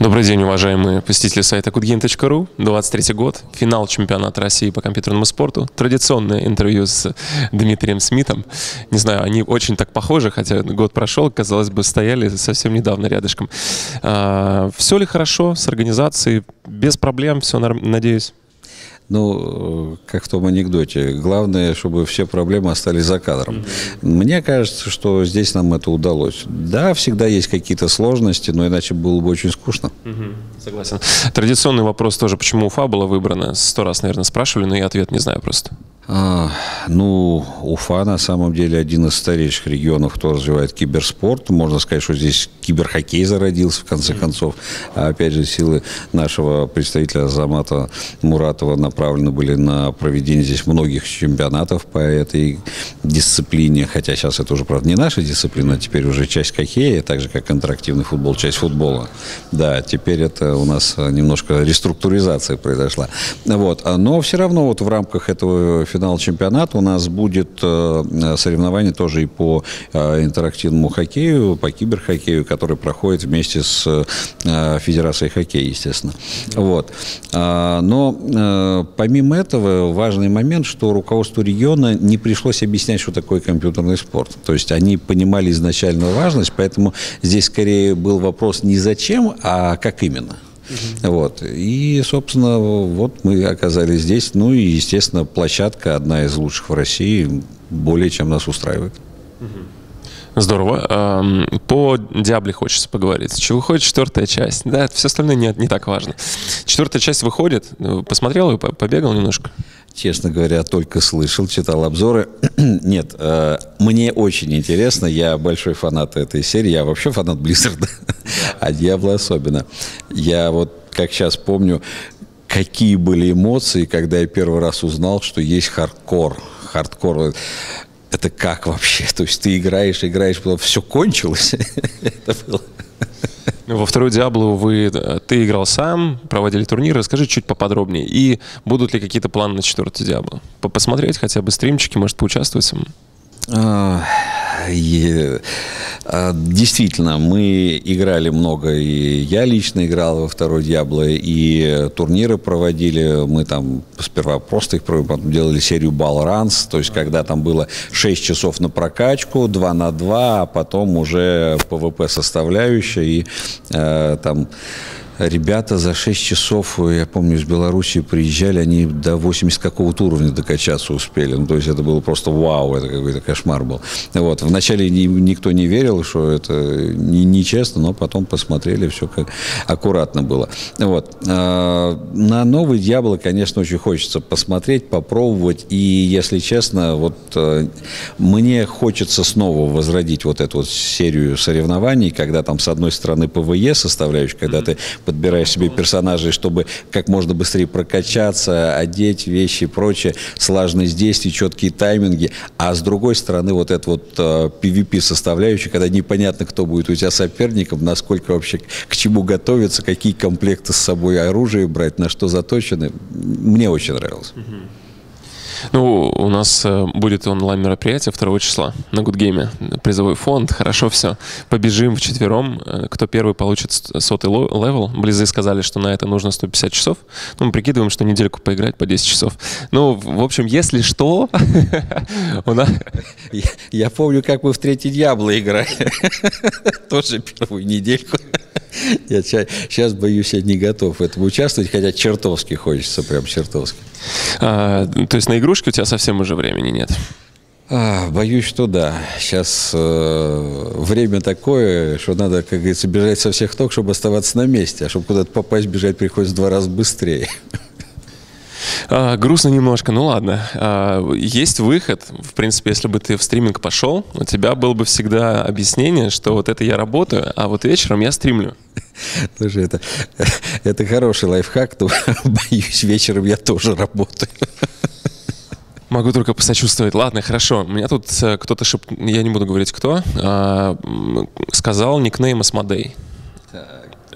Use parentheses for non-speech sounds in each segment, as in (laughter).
Добрый день, уважаемые посетители сайта goodgame.ru. 23 год, финал чемпионата России по компьютерному спорту. Традиционное интервью с Дмитрием Смитом. Не знаю, они очень так похожи, хотя год прошел, казалось бы, стояли совсем недавно рядышком. А, все ли хорошо с организацией? Без проблем, все, надеюсь? Ну, как в том анекдоте, главное, чтобы все проблемы остались за кадром. Mm-hmm. Мне кажется, что здесь нам это удалось. Да, всегда есть какие-то сложности, но иначе было бы очень скучно. Mm-hmm. Согласен. Традиционный вопрос тоже, почему Уфа была выбрана. Сто раз, наверное, спрашивали, но я ответ не знаю просто. А, ну, Уфа на самом деле один из старейших регионов, кто развивает киберспорт. Можно сказать, что здесь киберхоккей зародился, в конце концов. А опять же, силы нашего представителя Замата Муратова направлены были на проведение здесь многих чемпионатов по этой дисциплине. Хотя сейчас это уже, правда, не наша дисциплина, а теперь уже часть хоккея, так же, как интерактивный футбол, часть футбола. Да, теперь это у нас немножко реструктуризация произошла. Вот. Но все равно вот в рамках этого финал чемпионата у нас будет э, соревнование тоже и по э, интерактивному хоккею, по киберхоккею, который проходит вместе с э, Федерацией хоккея, естественно. Вот. А, но помимо этого важный момент, что руководству региона не пришлось объяснять, что такое компьютерный спорт. То есть они понимали изначальную важность, поэтому здесь скорее был вопрос не зачем, а как именно. Угу. Вот. И, собственно, вот мы оказались здесь. Ну и, естественно, площадка одна из лучших в России, более чем нас устраивает. Здорово. По Диабле хочется поговорить. Че выходит четвертая часть? Да, все остальное не, не так важно. Четвертая часть выходит. Посмотрел ее, побегал немножко? Честно говоря, только слышал, читал обзоры. (clears throat) Нет, э, мне очень интересно. Я большой фанат этой серии. Я вообще фанат Blizzard, (laughs) а Diablo особенно. Я вот, как сейчас помню, какие были эмоции, когда я первый раз узнал, что есть хардкор. Хардкор это как вообще? (laughs) То есть ты играешь, играешь, потом все кончилось. (laughs) это было во вторую Диаблу вы, ты играл сам, проводили турнир. Расскажи чуть поподробнее. И будут ли какие-то планы на четвертую Диаблу? Посмотреть хотя бы стримчики, может, поучаствовать самому? А, а, действительно, мы играли много, и я лично играл во второй Диабло, и турниры проводили. Мы там сперва просто их проводили, потом делали серию Ball то есть когда там было 6 часов на прокачку, 2 на 2, а потом уже PvP составляющая, и э, там ребята за 6 часов, я помню, из Белоруссии приезжали, они до 80 какого-то уровня докачаться успели. Ну, то есть это было просто вау, это какой-то кошмар был. Вот. Вначале ни, никто не верил, что это не, нечестно, но потом посмотрели, все как аккуратно было. Вот. А, на новый Diablo, конечно, очень хочется посмотреть, попробовать. И, если честно, вот э, мне хочется снова возродить вот эту вот серию соревнований, когда там с одной стороны PvE составляющая, когда ты подбираешь себе персонажей, чтобы как можно быстрее прокачаться, одеть вещи и прочее, слаженность действий, четкие тайминги. А с другой стороны, вот это вот PvP э, составляющая, когда непонятно, кто будет у тебя соперником, насколько вообще к чему готовиться, какие комплекты с собой оружия брать, на что заточены. Мне очень нравилось. Ну, у нас э, будет онлайн-мероприятие 2 числа на GoodGame е. Призовой фонд, хорошо все. Побежим вчетвером. Э, кто первый получит сотый level. Близы сказали, что на это нужно 150 часов. Ну, мы прикидываем, что недельку поиграть по 10 часов. Ну, в общем, если что... (laughs) Я помню, как мы в третий Дьябло играли. (laughs) Тоже первую недельку. (laughs) Я сейчас боюсь, я не готов в этом участвовать, хотя чертовски хочется, прям чертовски. А, то есть на игрушки у тебя совсем уже времени нет? А, боюсь, что да. Сейчас э, время такое, что надо, как говорится, бежать со всех ног, чтобы оставаться на месте. А чтобы куда-то попасть, бежать приходится в два раза быстрее. (laughs) А, грустно немножко, ну ладно. А, есть выход. В принципе, если бы ты в стриминг пошел, у тебя было бы всегда объяснение, что вот это я работаю, а вот вечером я стримлю. Слушай, это, (laughs) это хороший лайфхак, но (laughs) боюсь, вечером я тоже работаю. Могу только посочувствовать. Ладно, хорошо. Меня тут э, кто-то шеп... Я не буду говорить кто. А, сказал никнейм Асмодей.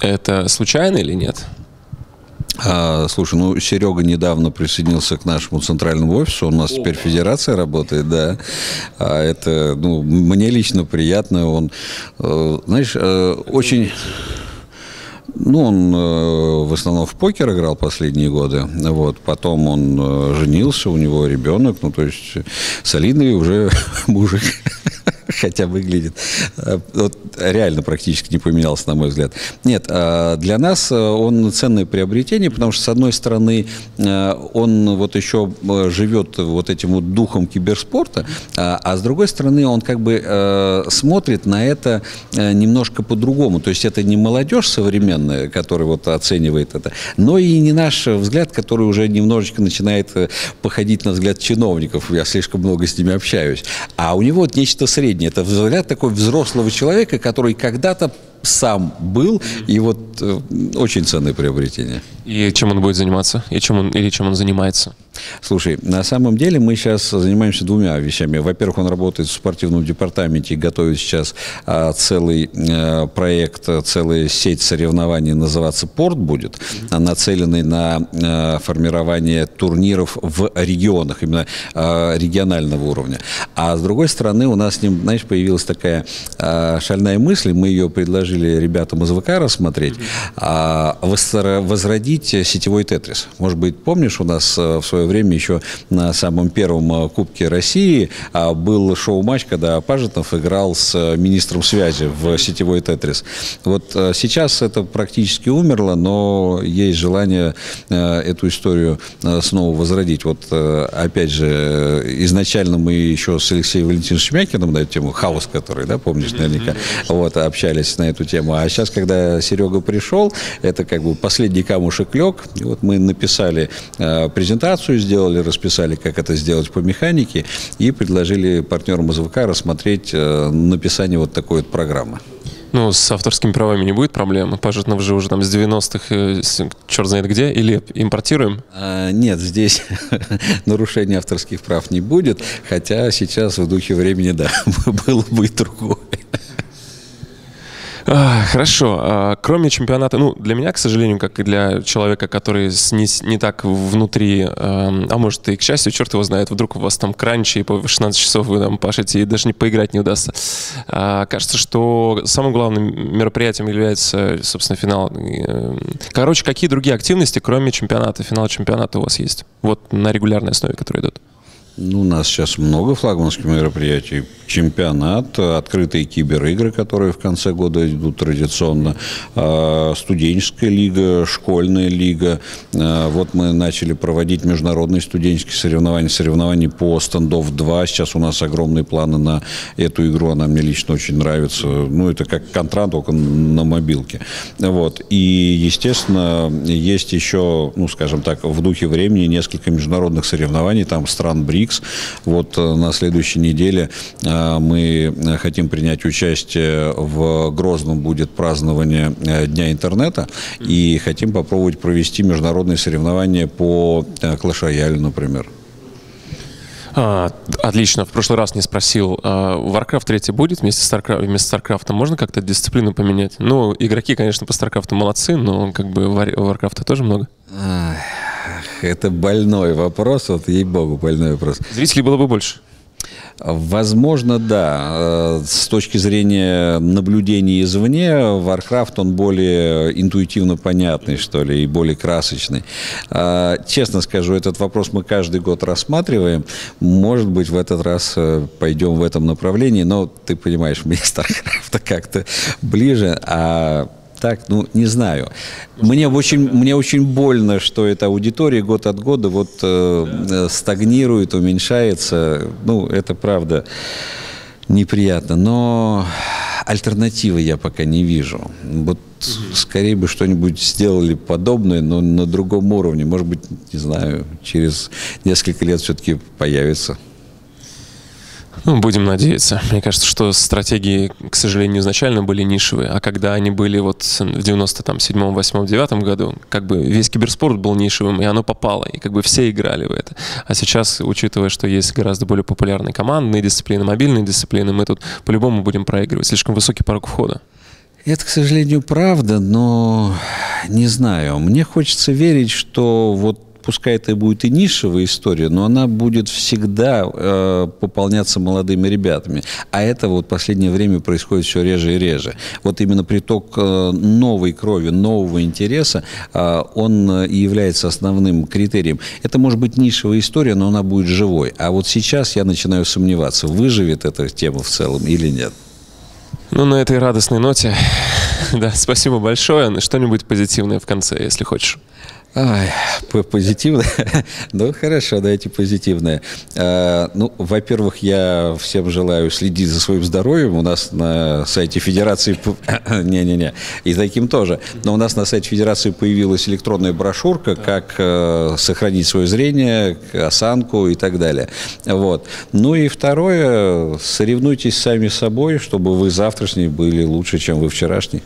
Это случайно или нет? А, слушай, ну Серега недавно присоединился к нашему центральному офису, у нас О, теперь федерация работает, да. А это, ну, мне лично приятно, он, э, знаешь, э, очень Ну, он э, в основном в покер играл последние годы. Вот. Потом он э, женился, у него ребенок. Ну, то есть солидный уже (laughs) мужик хотя выглядит. Э, вот реально практически не поменялся, на мой взгляд. Нет, э, для нас э, он ценное приобретение, потому что, с одной стороны, он вот еще живет вот этим вот духом киберспорта, а с другой стороны, он как бы смотрит на это немножко по-другому. То есть это не молодежь современная, которая вот оценивает это, но и не наш взгляд, который уже немножечко начинает походить на взгляд чиновников. Я слишком много с ними общаюсь. А у него вот нечто среднее это взгляд такой взрослого человека, который когда-то сам был, и вот э, очень ценное приобретение. И чем он будет заниматься? И чем он, или чем он занимается? Слушай, на самом деле мы сейчас занимаемся двумя вещами. Во-первых, он работает в спортивном департаменте и готовит сейчас а, целый а, проект, целая сеть соревнований, называться «Порт» будет, а, нацеленный на а, формирование турниров в регионах, именно а, регионального уровня. А с другой стороны, у нас с ним, знаешь, появилась такая а, шальная мысль, мы ее предложили ребятам из ВК рассмотреть, а, возродить сетевой тетрис. Может быть, помнишь, у нас в свое время еще на самом первом э, Кубке России а, был шоу-матч, когда Пажетов играл с э, министром связи в сетевой Тетрис. Вот э, сейчас это практически умерло, но есть желание эту историю снова возродить. Вот опять же, изначально мы еще с Алексеем Валентиновичем Шемякиным на эту тему, хаос который, да, помнишь наверняка, вот, общались на эту тему. А сейчас, когда Серега пришел, это как бы последний камушек лег, и вот мы написали презентацию, презентацию сделали, расписали, как это сделать по механике, и предложили партнерам из ВК рассмотреть э, написание вот такой вот программы. Ну, с авторскими правами не будет проблем? Пожитнов же уже там с 90-х, э, черт знает где, или импортируем? А, нет, здесь (laughs) нарушения авторских прав не будет, хотя сейчас в духе времени, да, (laughs) было бы и другое. Хорошо. А, кроме чемпионата, ну, для меня, к сожалению, как и для человека, который не, не так внутри, эм, а может и к счастью, черт его знает, вдруг у вас там кранчи, и по 16 часов вы там пашете, и даже не поиграть не удастся. А, кажется, что самым главным мероприятием является, собственно, финал. Эм, короче, какие другие активности, кроме чемпионата, финала чемпионата у вас есть? Вот на регулярной основе, которые идут. Ну, у нас сейчас много флагманских мероприятий. Чемпионат, открытые киберигры, которые в конце года идут традиционно, а, студенческая лига, школьная лига. А, вот мы начали проводить международные студенческие соревнования, соревнования по стендов 2. Сейчас у нас огромные планы на эту игру, она мне лично очень нравится. Ну, это как Counter-Strike, только на мобилке. Вот. И, естественно, есть еще, ну, скажем так, в духе времени несколько международных соревнований, там стран БРИКС. Вот э, на следующей неделе э, мы хотим принять участие в Грозном будет празднование э, Дня интернета и хотим попробовать провести международные соревнования по Clash Royale ю, например. А, отлично. В прошлый раз не спросил. А, Warcraft 3 будет вместе с StarCraft? Вместо StarCraft можно как-то дисциплину поменять? Ну, игроки, конечно, по StarCraft молодцы, но как бы Warcraft тоже много. Это больной вопрос, вот ей-богу, больной вопрос. Зрителей было бы больше. Возможно, да. Э, с точки зрения наблюдений извне, Warcraft, он более интуитивно понятный, что ли, и более красочный. Э, честно скажу, этот вопрос мы каждый год рассматриваем. Может быть, в этот раз э, пойдем в этом направлении, но ты понимаешь, (laughs) мне StarCraft как-то ближе, а так, ну, не знаю. Мне очень, мне очень больно, что эта аудитория год от года вот э, стагнирует, уменьшается. Ну, это правда неприятно. Но альтернативы я пока не вижу. Вот скорее бы что-нибудь сделали подобное, но на другом уровне. Может быть, не знаю, через несколько лет все-таки появится. Ну, будем надеяться. Мне кажется, что стратегии, к сожалению, изначально были нишевые, а когда они были вот в 97 8 9 году, как бы весь киберспорт был нишевым, и оно попало, и как бы все играли в это. А сейчас, учитывая, что есть гораздо более популярные командные дисциплины, мобильные дисциплины, мы тут по-любому будем проигрывать. Слишком высокий порог входа. Это, к сожалению, правда, но не знаю. Мне хочется верить, что вот пускай это будет и нишевая история, но она будет всегда э, пополняться молодыми ребятами. А это вот в последнее время происходит все реже и реже. Вот именно приток э, новой крови, нового интереса, э, он и является основным критерием. Это может быть нишевая история, но она будет живой. А вот сейчас я начинаю сомневаться, выживет эта тема в целом или нет. Ну, на этой радостной ноте, (laughs) да, спасибо большое. Что-нибудь позитивное в конце, если хочешь. Ай, позитивное? (laughs) ну, хорошо, давайте позитивное. А, ну, во-первых, я всем желаю следить за своим здоровьем. У нас на сайте Федерации... (coughs) Не-не-не, и таким тоже. Но у нас на сайте Федерации появилась электронная брошюрка, как э, сохранить свое зрение, осанку и так далее. Вот. Ну и второе, соревнуйтесь сами с собой, чтобы вы завтрашние были лучше, чем вы вчерашний.